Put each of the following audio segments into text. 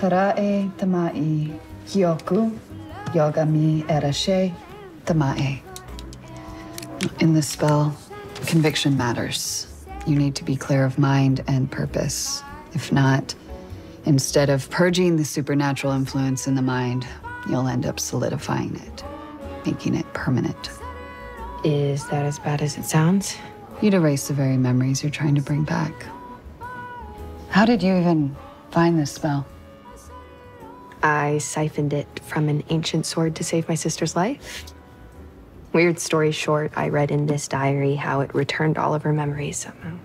Harae tamai, kyoku, yogami erashe tamae. In this spell, conviction matters. You need to be clear of mind and purpose. If not, instead of purging the supernatural influence in the mind, you'll end up solidifying it, making it permanent. Is that as bad as it sounds? You'd erase the very memories you're trying to bring back. How did you even find this spell? I siphoned it from an ancient sword to save my sister's life. Weird story short, I read in this diary how it returned all of her memories somehow.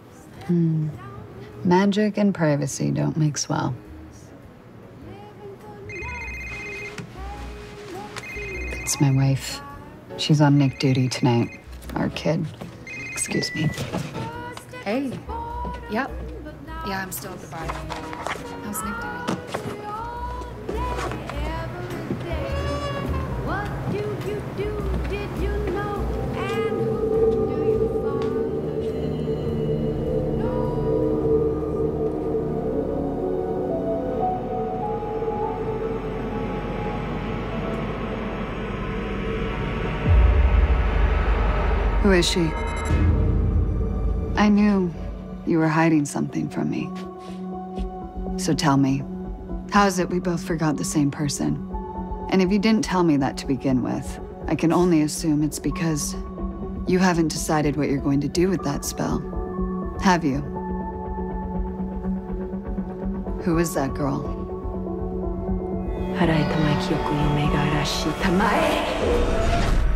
Hmm. Magic and privacy don't mix well. That's my wife. She's on Nick duty tonight. Our kid. Excuse me. Hey. Yep. Yeah, I'm still at the bar. How's Nick doing? Who is she? I knew you were hiding something from me. So tell me, how is it we both forgot the same person? And if you didn't tell me that to begin with, I can only assume it's because you haven't decided what you're going to do with that spell. Have you? Who is that girl? Harai yomega arashi tamae.